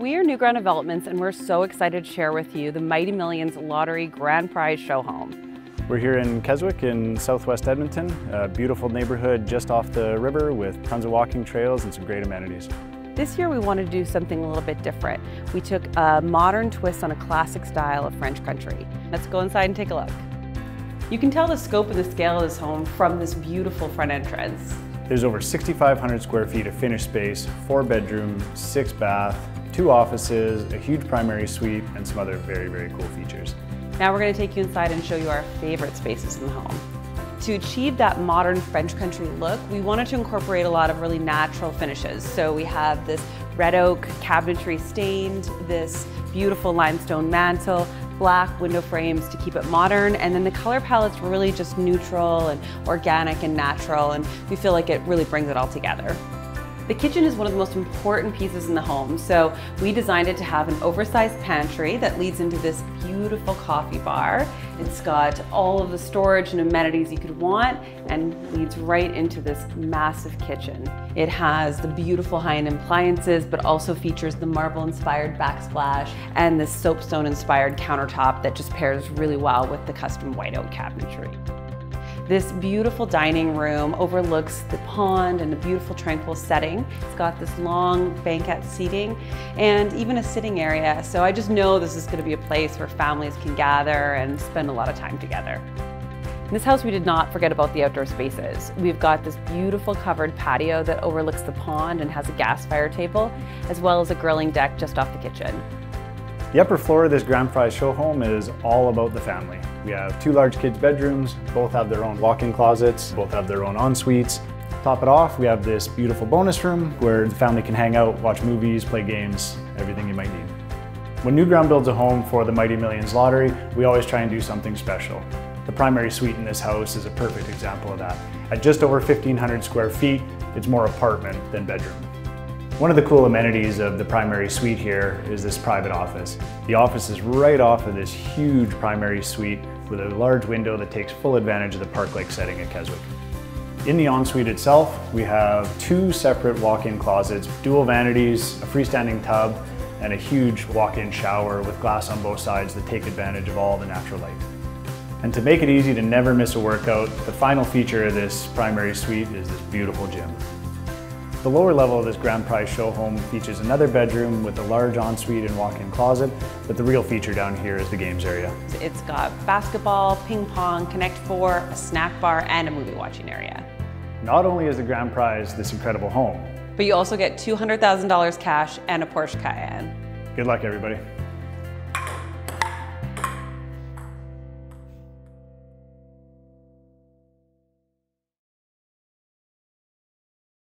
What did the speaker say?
We are Newground Developments and we're so excited to share with you the Mighty Millions Lottery Grand Prize Show Home. We're here in Keswick in southwest Edmonton, a beautiful neighborhood just off the river with tons of walking trails and some great amenities. This year we wanted to do something a little bit different. We took a modern twist on a classic style of French country. Let's go inside and take a look. You can tell the scope and the scale of this home from this beautiful front entrance. There's over 6,500 square feet of finished space, four bedroom, six bath, two offices, a huge primary suite, and some other very, very cool features. Now we're going to take you inside and show you our favorite spaces in the home. To achieve that modern French country look, we wanted to incorporate a lot of really natural finishes. So we have this red oak cabinetry stained, this beautiful limestone mantle, black window frames to keep it modern, and then the color palettes really just neutral and organic and natural, and we feel like it really brings it all together. The kitchen is one of the most important pieces in the home, so we designed it to have an oversized pantry that leads into this beautiful coffee bar. It's got all of the storage and amenities you could want and leads right into this massive kitchen. It has the beautiful high-end appliances, but also features the marble-inspired backsplash and the soapstone-inspired countertop that just pairs really well with the custom white oak cabinetry. This beautiful dining room overlooks the pond and a beautiful tranquil setting. It's got this long banquette seating and even a sitting area. So I just know this is gonna be a place where families can gather and spend a lot of time together. In this house, we did not forget about the outdoor spaces. We've got this beautiful covered patio that overlooks the pond and has a gas fire table, as well as a grilling deck just off the kitchen. The upper floor of this Grand Prize show home is all about the family. We have two large kids' bedrooms, both have their own walk-in closets, both have their own en-suites. Top it off, we have this beautiful bonus room where the family can hang out, watch movies, play games, everything you might need. When Newground builds a home for the Mighty Millions Lottery, we always try and do something special. The primary suite in this house is a perfect example of that. At just over 1,500 square feet, it's more apartment than bedroom. One of the cool amenities of the primary suite here is this private office. The office is right off of this huge primary suite with a large window that takes full advantage of the park-like setting at Keswick. In the ensuite itself, we have two separate walk-in closets, dual vanities, a freestanding tub, and a huge walk-in shower with glass on both sides that take advantage of all the natural light. And to make it easy to never miss a workout, the final feature of this primary suite is this beautiful gym. The lower level of this Grand Prize show home features another bedroom with a large ensuite and walk-in closet, but the real feature down here is the games area. It's got basketball, ping pong, Connect Four, a snack bar, and a movie watching area. Not only is the Grand Prize this incredible home, but you also get $200,000 cash and a Porsche Cayenne. Good luck, everybody.